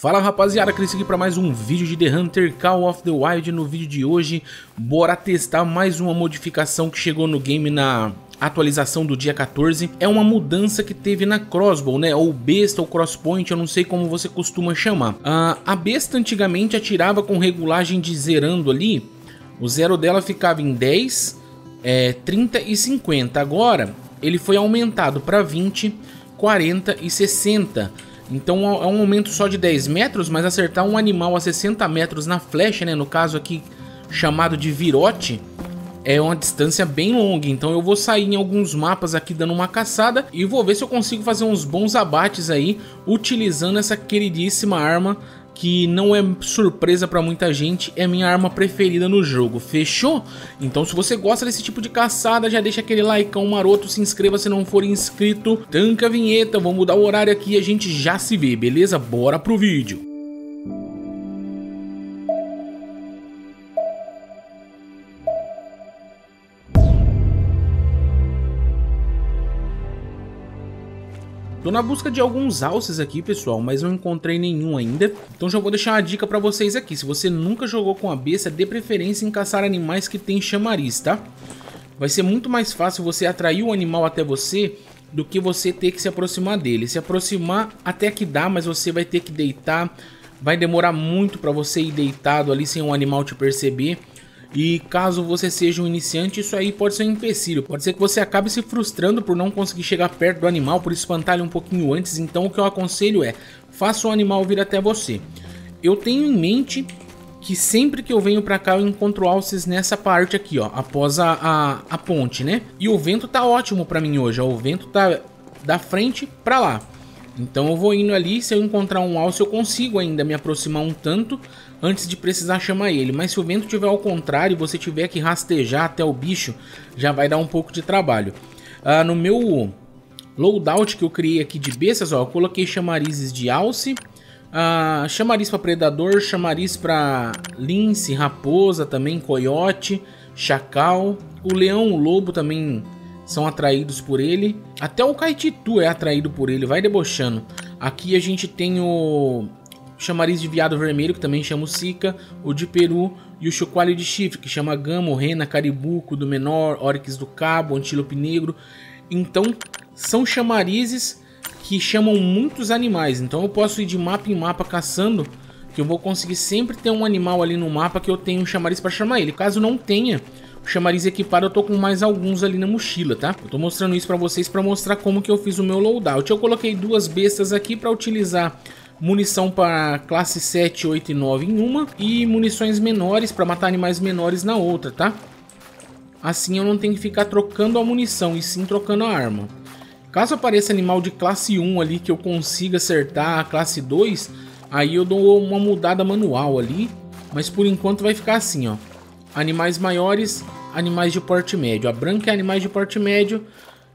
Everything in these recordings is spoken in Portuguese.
Fala rapaziada, Cris aqui para mais um vídeo de The Hunter Call of the Wild. No vídeo de hoje, bora testar mais uma modificação que chegou no game na atualização do dia 14. É uma mudança que teve na crossbow, né? Ou besta ou crosspoint, eu não sei como você costuma chamar. Uh, a besta antigamente atirava com regulagem de zerando ali. O zero dela ficava em 10, é, 30 e 50. Agora, ele foi aumentado para 20, 40 e 60 então é um aumento só de 10 metros, mas acertar um animal a 60 metros na flecha, né, no caso aqui chamado de virote, é uma distância bem longa. Então eu vou sair em alguns mapas aqui dando uma caçada e vou ver se eu consigo fazer uns bons abates aí utilizando essa queridíssima arma que não é surpresa para muita gente, é minha arma preferida no jogo, fechou? Então se você gosta desse tipo de caçada, já deixa aquele like maroto, se inscreva se não for inscrito, tanca a vinheta, vamos mudar o horário aqui e a gente já se vê, beleza? Bora pro vídeo! Tô na busca de alguns alces aqui, pessoal, mas não encontrei nenhum ainda. Então já vou deixar uma dica pra vocês aqui. Se você nunca jogou com a besta, dê preferência em caçar animais que tem chamariz, tá? Vai ser muito mais fácil você atrair o animal até você do que você ter que se aproximar dele. Se aproximar até que dá, mas você vai ter que deitar. Vai demorar muito para você ir deitado ali sem o um animal te perceber. E caso você seja um iniciante, isso aí pode ser um empecilho. Pode ser que você acabe se frustrando por não conseguir chegar perto do animal, por espantar ele um pouquinho antes. Então o que eu aconselho é, faça o animal vir até você. Eu tenho em mente que sempre que eu venho pra cá eu encontro alces nessa parte aqui, ó, após a, a, a ponte, né? E o vento tá ótimo pra mim hoje, ó, o vento tá da frente pra lá. Então eu vou indo ali, se eu encontrar um alce eu consigo ainda me aproximar um tanto antes de precisar chamar ele. Mas se o vento tiver ao contrário e você tiver que rastejar até o bicho, já vai dar um pouco de trabalho. Ah, no meu loadout que eu criei aqui de bestas, ó, eu coloquei chamarizes de alce, ah, chamariz para predador, chamariz para lince, raposa também, coiote, chacal, o leão, o lobo também são atraídos por ele. Até o Kaititu é atraído por ele, vai debochando. Aqui a gente tem o chamariz de viado vermelho, que também chama o Sica, o de peru e o chocoalho de chifre, que chama gamo, rena, caribuco do menor, oryx do cabo, antílope negro. Então, são chamarizes que chamam muitos animais. Então eu posso ir de mapa em mapa caçando, que eu vou conseguir sempre ter um animal ali no mapa que eu tenho um chamariz para chamar ele. Caso não tenha, chamariz equipado, eu tô com mais alguns ali na mochila, tá? Eu tô mostrando isso pra vocês pra mostrar como que eu fiz o meu loadout. Eu coloquei duas bestas aqui pra utilizar munição para classe 7, 8 e 9 em uma e munições menores para matar animais menores na outra, tá? Assim eu não tenho que ficar trocando a munição e sim trocando a arma. Caso apareça animal de classe 1 ali que eu consiga acertar a classe 2, aí eu dou uma mudada manual ali, mas por enquanto vai ficar assim, ó. Animais maiores animais de porte médio. A branca é animais de porte médio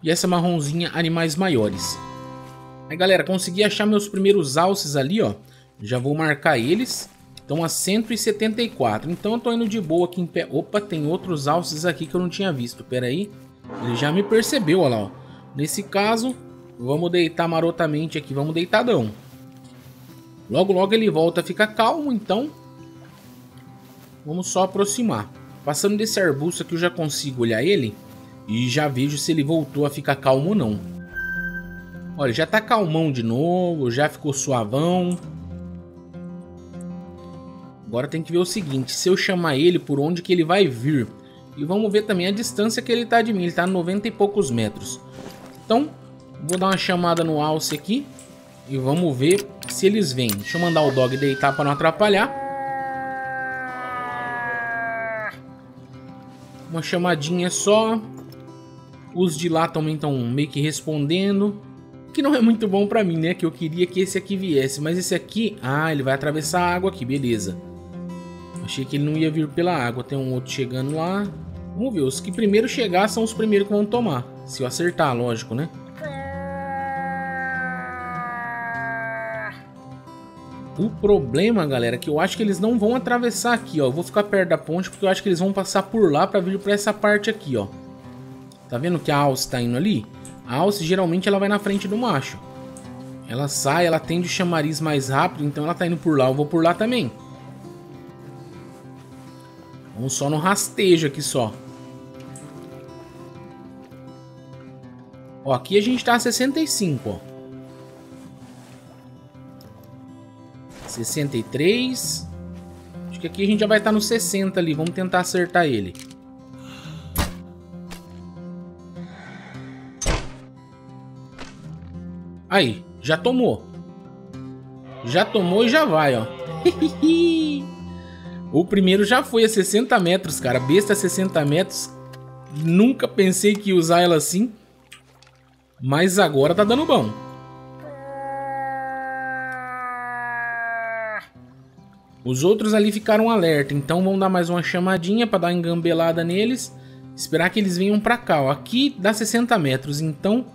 e essa marronzinha animais maiores. Aí galera, consegui achar meus primeiros alces ali, ó. Já vou marcar eles. Estão a 174. Então eu tô indo de boa aqui em pé. Opa, tem outros alces aqui que eu não tinha visto. Pera aí. Ele já me percebeu, lá, ó. Nesse caso, vamos deitar marotamente aqui. Vamos deitadão. Logo, logo ele volta a ficar calmo, então... Vamos só aproximar. Passando desse arbusto aqui eu já consigo olhar ele e já vejo se ele voltou a ficar calmo ou não. Olha, já tá calmão de novo, já ficou suavão. Agora tem que ver o seguinte, se eu chamar ele, por onde que ele vai vir? E vamos ver também a distância que ele tá de mim, ele tá a 90 e poucos metros. Então, vou dar uma chamada no alce aqui e vamos ver se eles vêm. Deixa eu mandar o dog deitar para não atrapalhar. Uma chamadinha só. Os de lá também estão meio que respondendo. Que não é muito bom pra mim, né? Que eu queria que esse aqui viesse. Mas esse aqui... Ah, ele vai atravessar a água aqui, beleza. Achei que ele não ia vir pela água. Tem um outro chegando lá. Vamos ver. Os que primeiro chegar são os primeiros que vão tomar. Se eu acertar, lógico, né? O problema, galera, é que eu acho que eles não vão atravessar aqui, ó. Eu vou ficar perto da ponte porque eu acho que eles vão passar por lá pra vir pra essa parte aqui, ó. Tá vendo que a alce tá indo ali? A alce, geralmente, ela vai na frente do macho. Ela sai, ela tende o chamariz mais rápido, então ela tá indo por lá. Eu vou por lá também. Vamos só no rastejo aqui só. Ó, aqui a gente tá a 65, ó. 63. Acho que aqui a gente já vai estar tá no 60 ali. Vamos tentar acertar ele. Aí, já tomou. Já tomou e já vai, ó. o primeiro já foi a 60 metros, cara. Besta a 60 metros. Nunca pensei que ia usar ela assim. Mas agora tá dando bom. Os outros ali ficaram alerta, então vamos dar mais uma chamadinha para dar uma engambelada neles. Esperar que eles venham para cá. Ó. Aqui dá 60 metros, então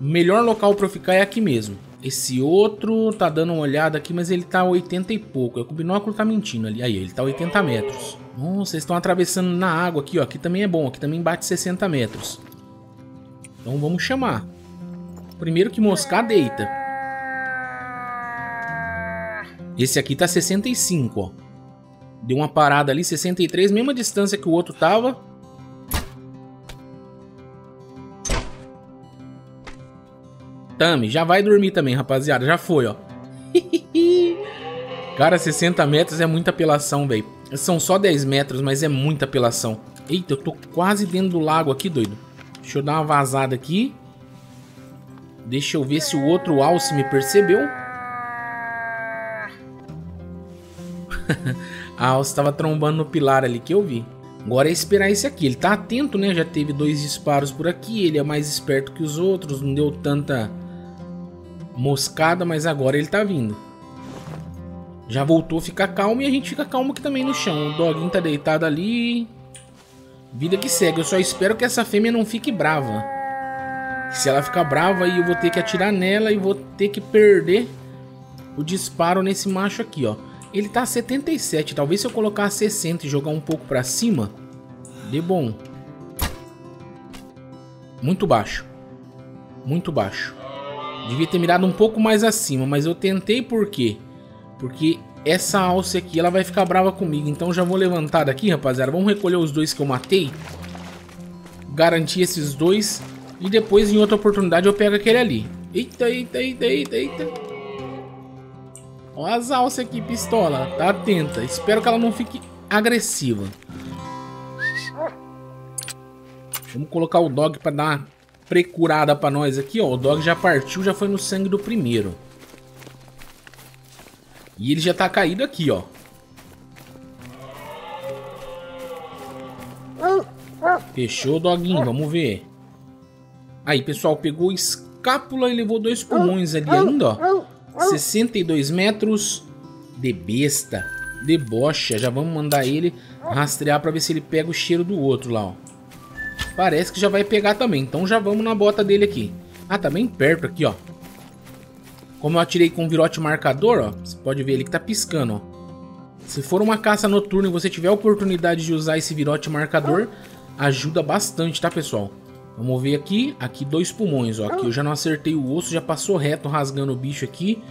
melhor local para ficar é aqui mesmo. Esse outro tá dando uma olhada aqui, mas ele tá a 80 e pouco. É o binóculo tá mentindo ali. Aí, ele tá a 80 metros. Nossa, vocês estão atravessando na água aqui, ó. Aqui também é bom. Aqui também bate 60 metros. Então vamos chamar. Primeiro que moscar, deita. Esse aqui tá 65, ó. Deu uma parada ali, 63, mesma distância que o outro tava. Tami, já vai dormir também, rapaziada. Já foi, ó. Cara, 60 metros é muita apelação, velho. São só 10 metros, mas é muita apelação. Eita, eu tô quase dentro do lago aqui, doido. Deixa eu dar uma vazada aqui. Deixa eu ver se o outro alce me percebeu. a Alce estava trombando no pilar ali que eu vi. Agora é esperar esse aqui. Ele tá atento, né? Já teve dois disparos por aqui. Ele é mais esperto que os outros. Não deu tanta moscada, mas agora ele tá vindo. Já voltou a ficar calmo e a gente fica calmo aqui também no chão. O doguinho tá deitado ali. Vida que segue. Eu só espero que essa fêmea não fique brava. Se ela ficar brava, aí eu vou ter que atirar nela e vou ter que perder o disparo nesse macho aqui, ó. Ele tá a 77. Talvez se eu colocar 60 e jogar um pouco pra cima, dê bom. Muito baixo. Muito baixo. Devia ter mirado um pouco mais acima, mas eu tentei por quê? Porque essa alça aqui, ela vai ficar brava comigo. Então já vou levantar daqui, rapaziada. Vamos recolher os dois que eu matei. Garantir esses dois. E depois, em outra oportunidade, eu pego aquele ali. Eita, eita, eita, eita, eita. Olha as alças aqui, pistola. Tá atenta. Espero que ela não fique agressiva. Vamos colocar o dog pra dar uma precurada pra nós aqui, ó. O dog já partiu, já foi no sangue do primeiro. E ele já tá caído aqui, ó. Fechou, doguinho. Vamos ver. Aí, pessoal, pegou escápula e levou dois pulmões ali ainda, ó. 62 metros de besta, de bocha. Já vamos mandar ele rastrear para ver se ele pega o cheiro do outro lá, ó. Parece que já vai pegar também, então já vamos na bota dele aqui. Ah, tá bem perto aqui, ó. Como eu atirei com o virote marcador, ó, você pode ver ele que tá piscando, ó. Se for uma caça noturna e você tiver a oportunidade de usar esse virote marcador, ajuda bastante, tá, pessoal? Vamos ver aqui. Aqui dois pulmões, ó. Aqui eu já não acertei o osso, já passou reto rasgando o bicho aqui.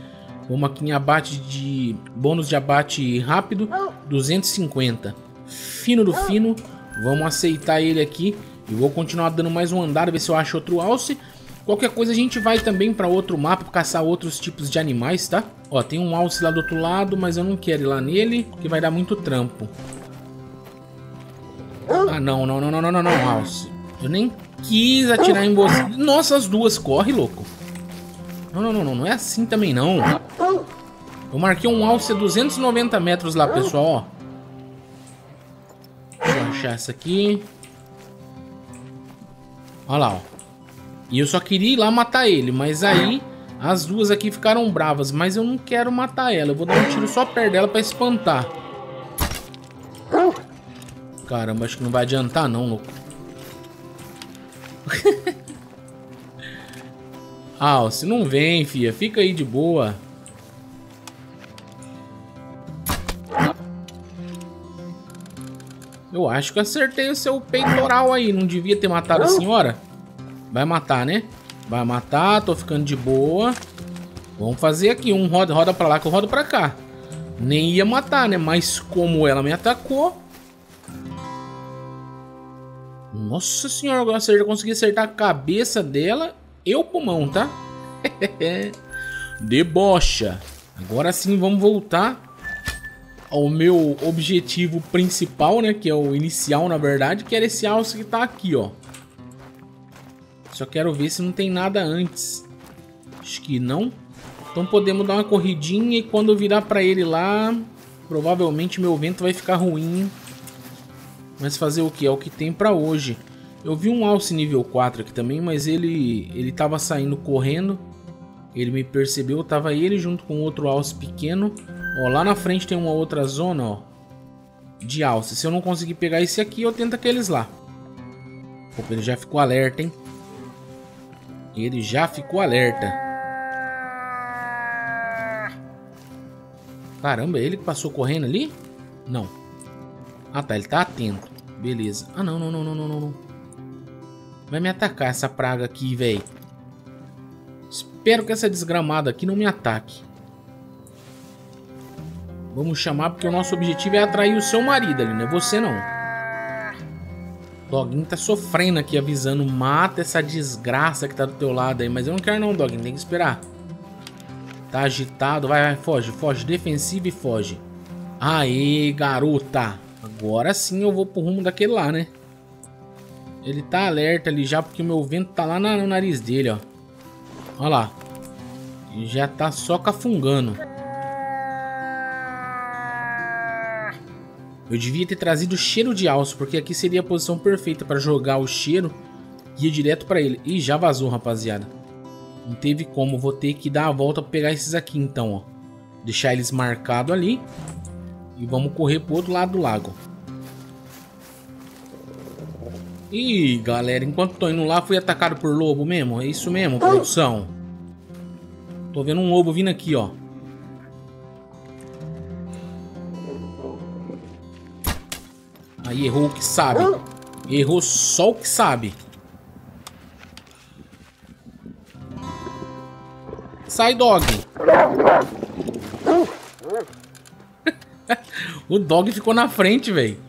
Vamos aqui em abate de... Bônus de abate rápido, 250. Fino do fino. Vamos aceitar ele aqui. E vou continuar dando mais um andar, ver se eu acho outro alce. Qualquer coisa a gente vai também para outro mapa caçar outros tipos de animais, tá? Ó, tem um alce lá do outro lado, mas eu não quero ir lá nele, porque vai dar muito trampo. Ah, não, não, não, não, não, não, não, alce. Eu nem quis atirar em você. Nossa, as duas. Corre, louco. Não, não, não, não. Não é assim também, não. Eu marquei um alce a 290 metros lá, pessoal, ó. Eu achar essa aqui. Olha lá, ó. E eu só queria ir lá matar ele, mas aí as duas aqui ficaram bravas. Mas eu não quero matar ela. Eu vou dar um tiro só perto dela pra espantar. Caramba, acho que não vai adiantar não, louco. ah, se não vem, fia. Fica aí de boa. Eu acho que acertei o seu peitoral aí. Não devia ter matado a senhora? Vai matar, né? Vai matar, tô ficando de boa. Vamos fazer aqui, um roda, roda pra lá que eu rodo pra cá. Nem ia matar, né? Mas como ela me atacou... Nossa senhora, agora eu consegui acertar a cabeça dela e o pulmão, tá? Debocha. Agora sim, vamos voltar ao meu objetivo principal, né? Que é o inicial, na verdade, que era esse alce que tá aqui, ó. Só quero ver se não tem nada antes. Acho que não. Então podemos dar uma corridinha e quando virar pra ele lá, provavelmente meu vento vai ficar ruim. Mas fazer o que? É o que tem pra hoje. Eu vi um alce nível 4 aqui também, mas ele ele tava saindo correndo. Ele me percebeu, tava ele junto com outro alce pequeno. Ó, lá na frente tem uma outra zona, ó. De alce. Se eu não conseguir pegar esse aqui, eu tento aqueles lá. Opa, ele já ficou alerta, hein? Ele já ficou alerta. Caramba, ele que passou correndo ali? Não. Ah, tá. Ele tá atento. Beleza. Ah, não, não, não, não, não, não. Vai me atacar essa praga aqui, velho. Espero que essa desgramada aqui não me ataque. Vamos chamar porque o nosso objetivo é atrair o seu marido ali, não é você não. Doguinho tá sofrendo aqui, avisando. Mata essa desgraça que tá do teu lado aí. Mas eu não quero não, Doguinho. Tem que esperar. Tá agitado. Vai, vai, foge, foge. Defensivo e foge. Aê, garota. Agora sim eu vou pro rumo daquele lá, né? Ele tá alerta ali já, porque o meu vento tá lá no nariz dele, ó. Olha lá. E já tá só cafungando. Eu devia ter trazido cheiro de alço, porque aqui seria a posição perfeita para jogar o cheiro e ir direto para ele. Ih, já vazou, rapaziada. Não teve como, vou ter que dar a volta para pegar esses aqui então, ó. Deixar eles marcados ali. E vamos correr pro outro lado do lago. Ih, galera, enquanto tô indo lá, fui atacado por lobo mesmo. É isso mesmo, produção. Tô vendo um lobo vindo aqui, ó. Aí errou o que sabe. Errou só o que sabe. Sai, dog. o dog ficou na frente, velho.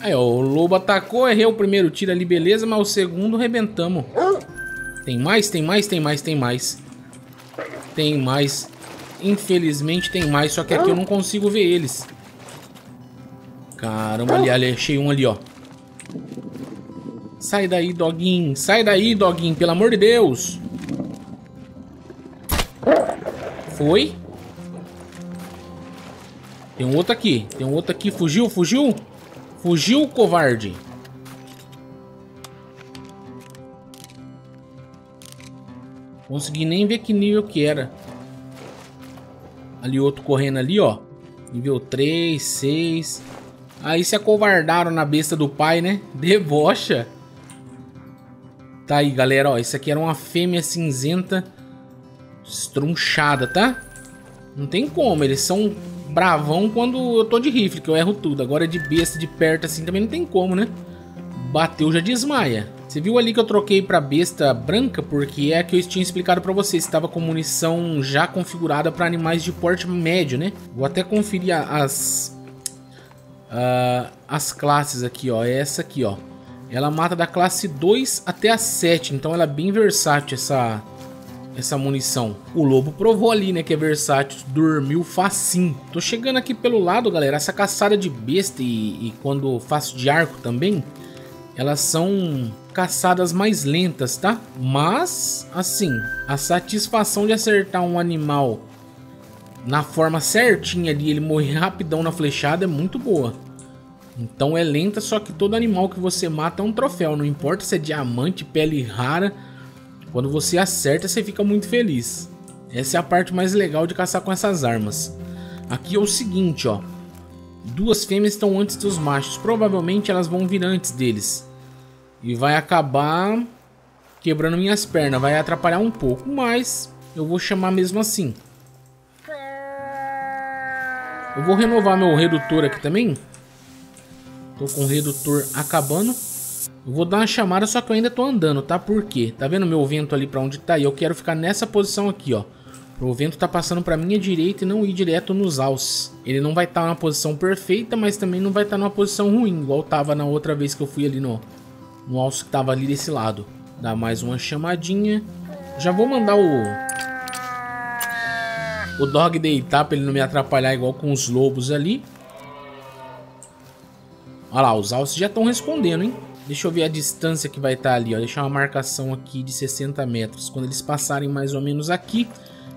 Aí, ó, o lobo atacou, errei o primeiro tiro ali, beleza, mas o segundo rebentamos. Tem mais, tem mais, tem mais, tem mais. Tem mais. Infelizmente tem mais, só que aqui eu não consigo ver eles. Caramba, ali, ali, achei um ali, ó. Sai daí, doguinho. Sai daí, doguinho, pelo amor de Deus. Foi. Tem um outro aqui. Tem um outro aqui. Fugiu, fugiu. Fugiu, covarde. Consegui nem ver que nível que era. Ali outro correndo ali, ó. Nível 3, 6. Aí se acovardaram na besta do pai, né? Debocha. Tá aí, galera, ó. Isso aqui era uma fêmea cinzenta estrunchada, tá? Não tem como, eles são bravão quando eu tô de rifle, que eu erro tudo. Agora de besta de perto assim também não tem como, né? Bateu, já desmaia. Você viu ali que eu troquei pra besta branca, porque é a que eu tinha explicado pra vocês. Estava com munição já configurada para animais de porte médio, né? Vou até conferir as uh, as classes aqui, ó. É essa aqui, ó. Ela mata da classe 2 até a 7, então ela é bem versátil essa, essa munição. O lobo provou ali, né, que é versátil, dormiu facinho. Tô chegando aqui pelo lado, galera, essa caçada de besta e, e quando faço de arco também, elas são caçadas mais lentas, tá? Mas, assim, a satisfação de acertar um animal na forma certinha ali, ele morrer rapidão na flechada é muito boa. Então é lenta, só que todo animal que você mata é um troféu. Não importa se é diamante, pele rara. Quando você acerta, você fica muito feliz. Essa é a parte mais legal de caçar com essas armas. Aqui é o seguinte, ó. Duas fêmeas estão antes dos machos. Provavelmente elas vão vir antes deles. E vai acabar quebrando minhas pernas. Vai atrapalhar um pouco, mas eu vou chamar mesmo assim. Eu vou renovar meu redutor aqui também. Tô com o redutor acabando. Eu vou dar uma chamada, só que eu ainda tô andando, tá? Por quê? Tá vendo meu vento ali pra onde tá? E eu quero ficar nessa posição aqui, ó. O vento tá passando pra minha direita e não ir direto nos alces. Ele não vai estar tá numa posição perfeita, mas também não vai estar tá numa posição ruim, igual tava na outra vez que eu fui ali no, no alce que tava ali desse lado. Dá mais uma chamadinha. Já vou mandar o... O dog deitar pra ele não me atrapalhar igual com os lobos ali. Olha lá, os alces já estão respondendo, hein? Deixa eu ver a distância que vai estar tá ali, ó. Deixar uma marcação aqui de 60 metros. Quando eles passarem mais ou menos aqui,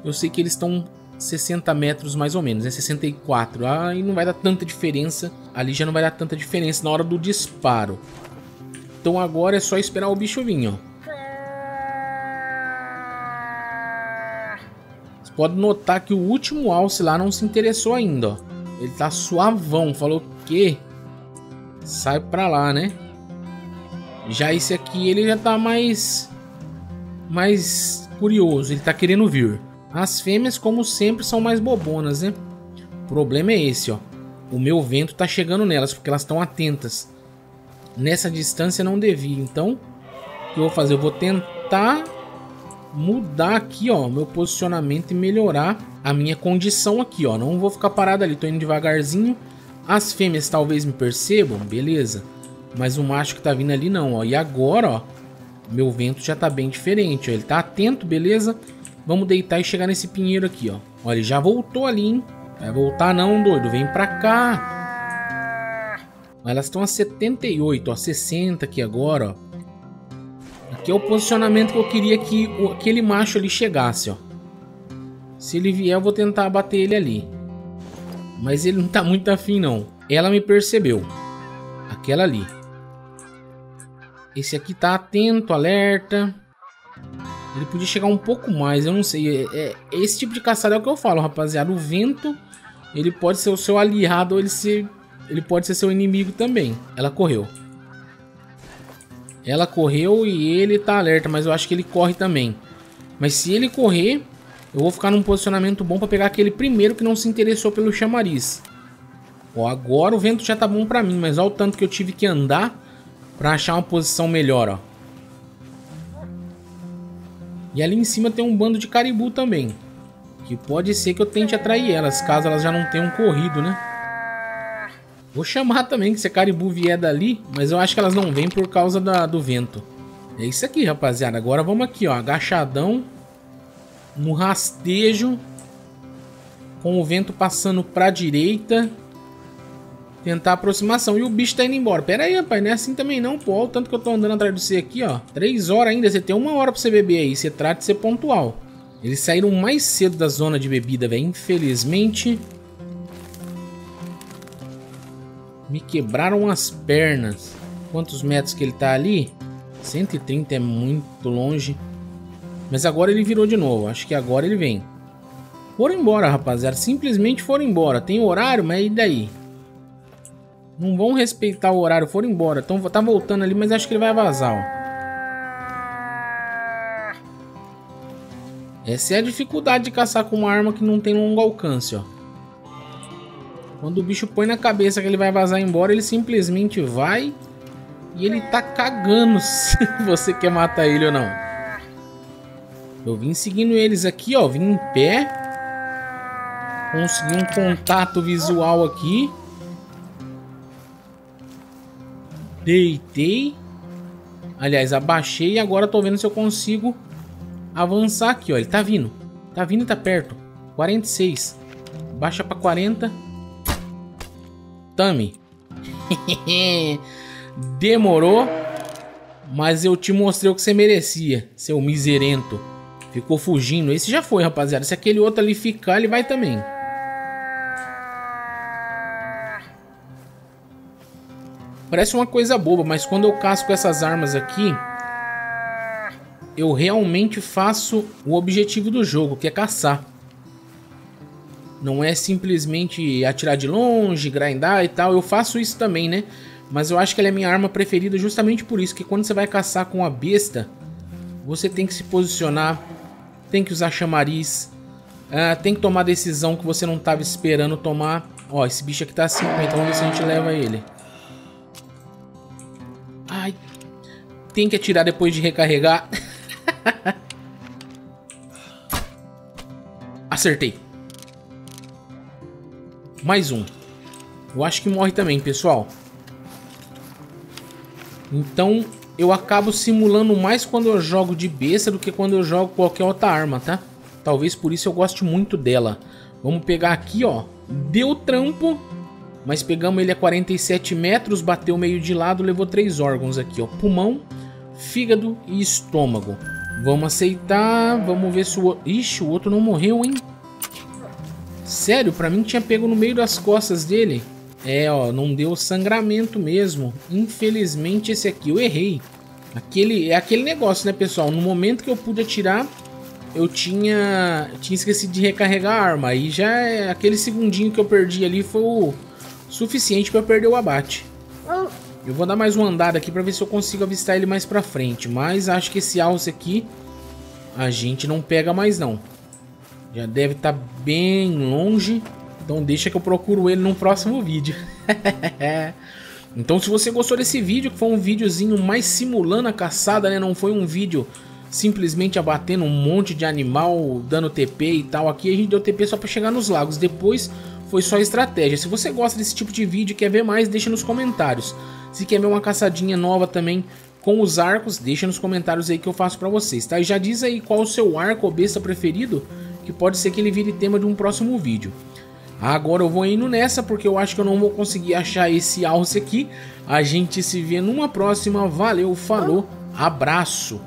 eu sei que eles estão 60 metros mais ou menos, é né? 64. Aí não vai dar tanta diferença. Ali já não vai dar tanta diferença na hora do disparo. Então agora é só esperar o bicho vir, ó. Pode notar que o último alce lá não se interessou ainda, ó. Ele tá suavão, falou que sai pra lá, né? Já esse aqui ele já tá mais mais curioso, ele tá querendo vir. As fêmeas, como sempre, são mais bobonas, né? O problema é esse, ó. O meu vento tá chegando nelas, porque elas estão atentas. Nessa distância não devia. Então, o que eu vou fazer? Eu vou tentar mudar aqui, ó, meu posicionamento e melhorar a minha condição aqui, ó. Não vou ficar parado ali, tô indo devagarzinho. As fêmeas talvez me percebam, beleza. Mas o macho que tá vindo ali não, ó. E agora, ó, meu vento já tá bem diferente, ó. Ele tá atento, beleza? Vamos deitar e chegar nesse pinheiro aqui, ó. Olha, ele já voltou ali, hein? Vai voltar não, doido. Vem pra cá. Elas estão a 78, ó. 60 aqui agora, ó. Aqui é o posicionamento que eu queria que aquele macho ali chegasse, ó. Se ele vier, eu vou tentar bater ele ali. Mas ele não tá muito afim, não. Ela me percebeu. Aquela ali. Esse aqui tá atento, alerta. Ele podia chegar um pouco mais, eu não sei. É, é, esse tipo de caçada é o que eu falo, rapaziada. O vento, ele pode ser o seu aliado ou ele, ele pode ser seu inimigo também. Ela correu. Ela correu e ele tá alerta, mas eu acho que ele corre também. Mas se ele correr, eu vou ficar num posicionamento bom para pegar aquele primeiro que não se interessou pelo chamariz. Ó, agora o vento já tá bom para mim, mas olha o tanto que eu tive que andar para achar uma posição melhor, ó. E ali em cima tem um bando de caribu também. Que pode ser que eu tente atrair elas, caso elas já não tenham corrido, né? Vou chamar também, que se a caribu vier dali, mas eu acho que elas não vêm por causa da, do vento. É isso aqui, rapaziada. Agora vamos aqui, ó, agachadão. No rastejo. Com o vento passando pra direita. Tentar aproximação. E o bicho tá indo embora. Pera aí, rapaz. Não é assim também não, pô. Olha o tanto que eu tô andando atrás de você aqui, ó. Três horas ainda. Você tem uma hora pra você beber aí. Você trata de ser pontual. Eles saíram mais cedo da zona de bebida, velho. Infelizmente. Me quebraram as pernas. Quantos metros que ele tá ali? 130 é muito longe. Mas agora ele virou de novo. Acho que agora ele vem. Foram embora, rapaziada. Simplesmente foram embora. Tem horário, mas e daí? Não vão respeitar o horário, foram embora. Então tá voltando ali, mas acho que ele vai vazar, ó. Essa é a dificuldade de caçar com uma arma que não tem longo alcance, ó. Quando o bicho põe na cabeça que ele vai vazar embora, ele simplesmente vai e ele tá cagando se você quer matar ele ou não. Eu vim seguindo eles aqui, ó. Vim em pé. Consegui um contato visual aqui. Deitei. Aliás, abaixei e agora tô vendo se eu consigo avançar aqui, ó. Ele tá vindo. Tá vindo e tá perto. 46. Baixa pra 40. Tame. Demorou. Mas eu te mostrei o que você merecia, seu miserento. Ficou fugindo. Esse já foi, rapaziada. Se aquele outro ali ficar, ele vai também. Parece uma coisa boba, mas quando eu caço com essas armas aqui, eu realmente faço o objetivo do jogo, que é caçar. Não é simplesmente atirar de longe, grindar e tal. Eu faço isso também, né? Mas eu acho que ela é minha arma preferida justamente por isso. Que quando você vai caçar com a besta, você tem que se posicionar, tem que usar chamariz, uh, tem que tomar decisão que você não estava esperando tomar. Ó, esse bicho aqui tá 50, vamos ver se a gente leva ele. Ai. tem que atirar depois de recarregar. Acertei. Mais um. Eu acho que morre também, pessoal. Então, eu acabo simulando mais quando eu jogo de besta do que quando eu jogo qualquer outra arma, tá? Talvez por isso eu goste muito dela. Vamos pegar aqui, ó. Deu trampo, mas pegamos ele a 47 metros, bateu meio de lado, levou três órgãos aqui, ó. Pulmão, fígado e estômago. Vamos aceitar, vamos ver se o... Ixi, o outro não morreu, hein? Sério, pra mim tinha pego no meio das costas dele. É, ó, não deu sangramento mesmo. Infelizmente esse aqui eu errei. Aquele, é aquele negócio, né, pessoal? No momento que eu pude atirar, eu tinha, tinha esquecido de recarregar a arma. Aí já é aquele segundinho que eu perdi ali foi o suficiente para perder o abate. Eu vou dar mais uma andada aqui para ver se eu consigo avistar ele mais para frente. Mas acho que esse alce aqui a gente não pega mais não. Já deve estar tá bem longe. Então deixa que eu procuro ele no próximo vídeo. então se você gostou desse vídeo, que foi um videozinho mais simulando a caçada, né? Não foi um vídeo simplesmente abatendo um monte de animal, dando TP e tal. Aqui a gente deu TP só para chegar nos lagos. Depois foi só estratégia. Se você gosta desse tipo de vídeo e quer ver mais, deixa nos comentários. Se quer ver uma caçadinha nova também com os arcos, deixa nos comentários aí que eu faço para vocês, tá? E já diz aí qual o seu arco ou besta preferido que pode ser que ele vire tema de um próximo vídeo. Agora eu vou indo nessa porque eu acho que eu não vou conseguir achar esse alce aqui. A gente se vê numa próxima. Valeu, falou, abraço.